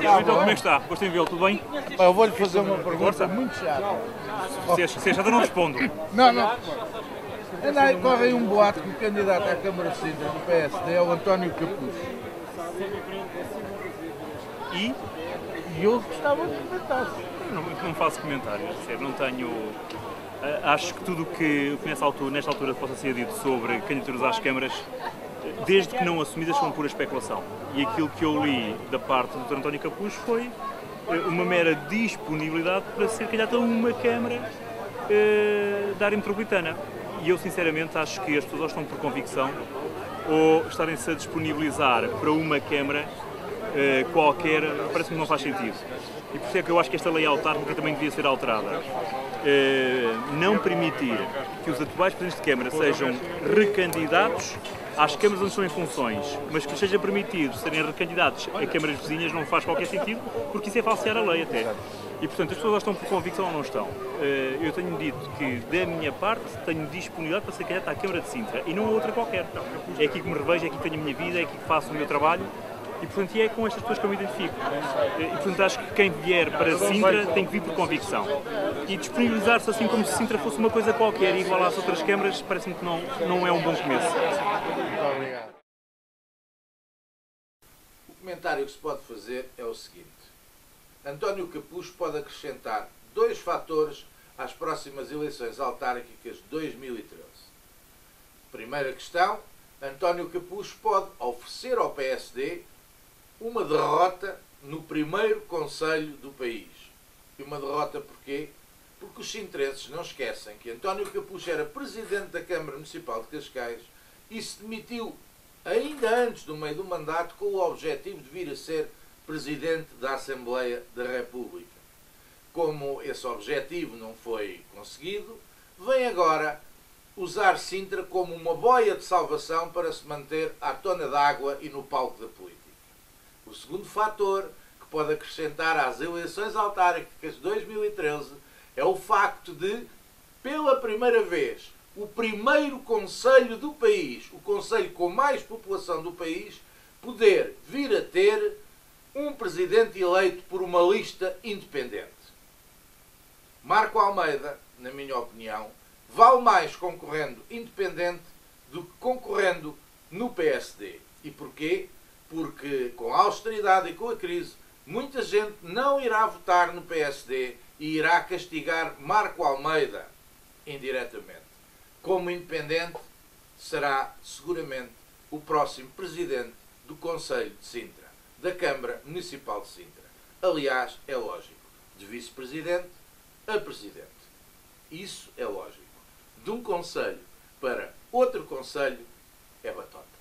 Então, como é que está? Gostei de vê-lo, tudo bem? Eu vou-lhe fazer uma pergunta Força. muito chata. Se é, se é chata, não respondo. Não, não. Anda aí, corre aí um boato que o candidato à Câmara de Sintra do PSD é o António Capucho. E E eu gostava de comentar. não, não faço comentário, é sério, não tenho. ah, Acho que tudo o que, que nessa altura, nesta altura possa ser dito sobre candidaturas às câmaras, desde que não assumidas, são pura especulação. E aquilo que eu li da parte do Dr. António Capucho foi eh, uma mera disponibilidade para ser candidato a uma Câmara eh, da área metropolitana. E eu, sinceramente, acho que as pessoas estão por convicção ou estarem-se a disponibilizar para uma Câmara eh, qualquer, parece-me que não faz sentido. E por isso é que eu acho que esta lei autárquica também devia ser alterada. Eh, não permitir que os atuais presidentes de Câmara sejam recandidatos às câmaras onde estão em funções, mas que seja permitido serem recandidatos a câmaras vizinhas não faz qualquer sentido, porque isso é falsear a lei até. E portanto as pessoas estão por convicção ou não estão. Eh, Eu tenho dito que, da minha parte, tenho disponibilidade para ser candidato à Câmara de Sintra e não a outra qualquer. É aqui que me revejo, é aqui que tenho a minha vida, é aqui que faço o meu trabalho e portanto é com estas pessoas que eu me identifico. E portanto acho que quem vier para Sintra tem que vir por convicção. E disponibilizar-se assim como se Sintra fosse uma coisa qualquer e igual às outras câmaras, parece-me que não, não é um bom começo. Muito obrigado. O comentário que se pode fazer é o seguinte. António Capucho pode acrescentar dois fatores às próximas eleições autárquicas de 2013. Primeira questão, António Capucho pode oferecer ao PSD uma derrota no primeiro Conselho do país. E uma derrota porquê? Porque os interesses não esquecem que António Capucho era presidente da Câmara Municipal de Cascais e se demitiu ainda antes do meio do mandato com o objetivo de vir a ser presidente da Assembleia da República. Como esse objetivo não foi conseguido, vem agora usar Sintra como uma boia de salvação para se manter à tona d'água e no palco da política. O segundo fator que pode acrescentar às eleições autárquicas de 2013 é o facto de, pela primeira vez, o primeiro conselho do país, o conselho com mais população do país, poder vir a ter um presidente eleito por uma lista independente. Marco Almeida, na minha opinião, vale mais concorrendo independente do que concorrendo no PSD. E porquê? Porque com a austeridade e com a crise, muita gente não irá votar no PSD e irá castigar Marco Almeida indiretamente. Como independente, será seguramente o próximo presidente do Conselho de Sintra, da Câmara Municipal de Sintra. Aliás, é lógico, de vice-presidente a presidente. Isso é lógico. De um conselho para outro conselho é batota.